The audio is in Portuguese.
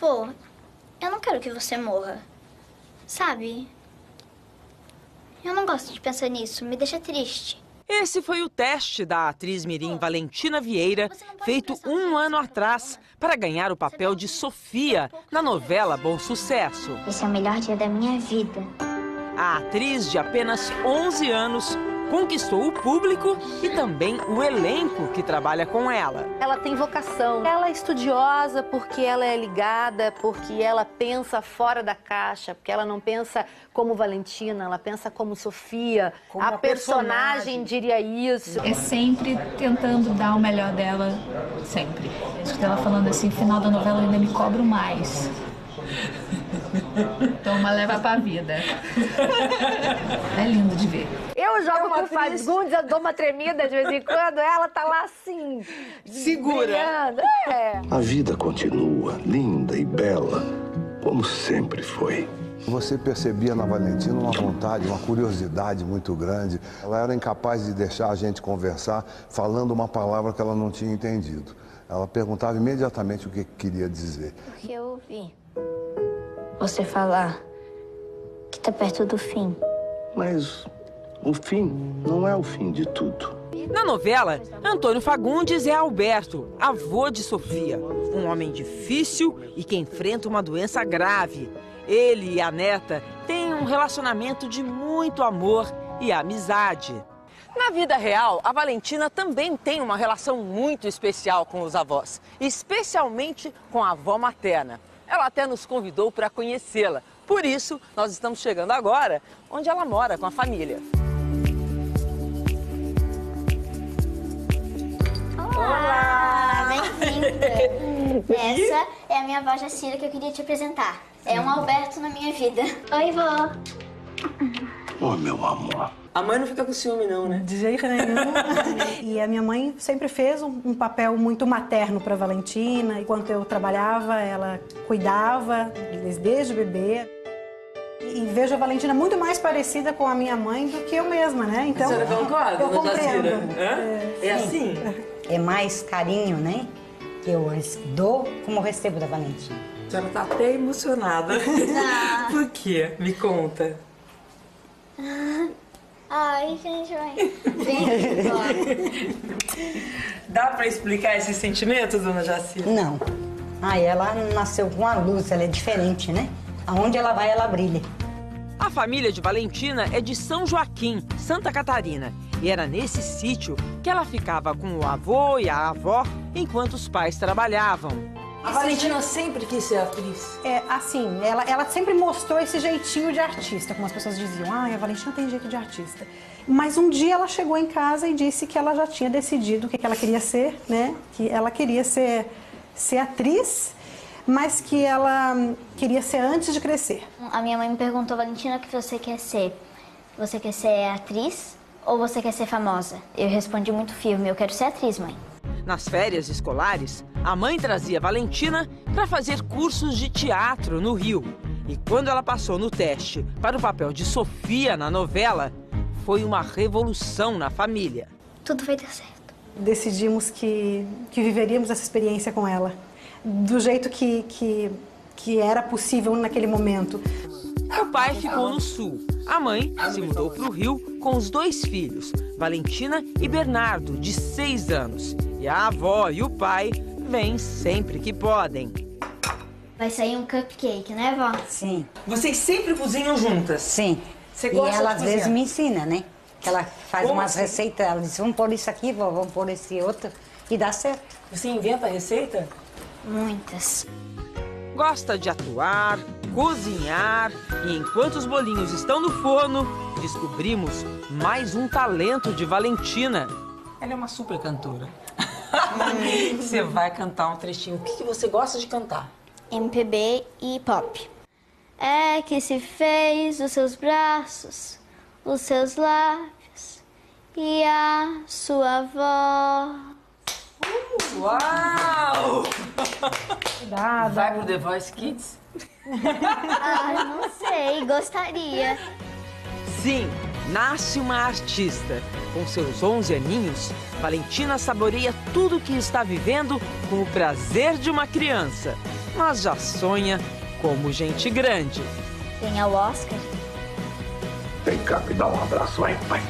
Vô, eu não quero que você morra. Sabe? Eu não gosto de pensar nisso, me deixa triste. Esse foi o teste da atriz mirim Valentina Vieira, feito um ano atrás, para ganhar o papel de Sofia na novela Bom Sucesso. Esse é o melhor dia da minha vida. A atriz de apenas 11 anos conquistou o público e também o elenco que trabalha com ela. Ela tem vocação. Ela é estudiosa porque ela é ligada, porque ela pensa fora da caixa, porque ela não pensa como Valentina, ela pensa como Sofia. Como a personagem personagem. diria isso. É sempre tentando dar o melhor dela, sempre. Escutei ela falando assim, final da novela eu ainda me cobro mais. Toma, leva pra vida. É lindo de ver. Eu jogo com o Fagundes, eu dou uma tremida de vez em quando, ela tá lá assim. Segura. É. A vida continua, linda e bela, como sempre foi. Você percebia na Valentina uma vontade, uma curiosidade muito grande. Ela era incapaz de deixar a gente conversar falando uma palavra que ela não tinha entendido. Ela perguntava imediatamente o que queria dizer. Porque eu ouvi você falar que tá perto do fim. Mas o fim não é o fim de tudo. Na novela, Antônio Fagundes é Alberto, avô de Sofia, um homem difícil e que enfrenta uma doença grave. Ele e a neta têm um relacionamento de muito amor e amizade. Na vida real, a Valentina também tem uma relação muito especial com os avós, especialmente com a avó materna. Ela até nos convidou para conhecê-la. Por isso, nós estamos chegando agora onde ela mora com a família. Olá! Bem-vinda! Essa é a minha avó Jacira que eu queria te apresentar. É um Alberto na minha vida. Oi, vó. Oh, meu amor. A mãe não fica com ciúme não, né? De jeito nenhum. e a minha mãe sempre fez um, um papel muito materno para Valentina. Enquanto eu trabalhava, ela cuidava desde, desde bebê. E vejo a Valentina muito mais parecida com a minha mãe do que eu mesma, né? Então, eu compreendo. É assim? É mais carinho, né? Que eu dou como recebo da Valentina. A senhora tá até emocionada. Por quê? Me conta. Ai, gente, vai. Vem. Dá pra explicar esse sentimento, dona Jacira? Não. Ah, ela nasceu com a luz, ela é diferente, né? Aonde ela vai, ela brilha. A família de Valentina é de São Joaquim, Santa Catarina. E era nesse sítio que ela ficava com o avô e a avó enquanto os pais trabalhavam. A Valentina sempre quis ser atriz. É, assim, ela, ela sempre mostrou esse jeitinho de artista, como as pessoas diziam. Ah, a Valentina tem jeito de artista. Mas um dia ela chegou em casa e disse que ela já tinha decidido o que que ela queria ser, né? Que ela queria ser, ser atriz, mas que ela queria ser antes de crescer. A minha mãe me perguntou, Valentina, o que você quer ser? Você quer ser atriz ou você quer ser famosa? Eu respondi muito firme, eu quero ser atriz, mãe. Nas férias escolares, a mãe trazia Valentina para fazer cursos de teatro no Rio. E quando ela passou no teste para o papel de Sofia na novela, foi uma revolução na família. Tudo vai dar certo. Decidimos que, que viveríamos essa experiência com ela, do jeito que, que, que era possível naquele momento. O pai ficou no sul. A mãe se mudou para o Rio com os dois filhos, Valentina e Bernardo, de seis anos. E a avó e o pai vêm sempre que podem. Vai sair um cupcake, né, vó? Sim, Vocês sempre cozinham juntas? sim. Você e gosta ela de às vezes me ensina, né? Que ela faz Como umas assim? receitas, ela diz, vamos pôr isso aqui, vó, vamos pôr esse outro. E dá certo. Você inventa a receita? Muitas. Gosta de atuar, cozinhar e enquanto os bolinhos estão no forno, descobrimos mais um talento de Valentina. Ela é uma super cantora. você vai cantar um trechinho. O que, que você gosta de cantar? MPB e pop. É que se fez os seus braços, os seus lábios e a sua voz. Uau! Cuidado. Vai pro The Voice Kids? Ah, não sei, gostaria. Sim, nasce uma artista. Com seus 11 aninhos, Valentina saboreia tudo que está vivendo com o prazer de uma criança. mas já sonha como gente grande. Ganhar o Oscar. Vem cá, me dá um abraço, vai, vai.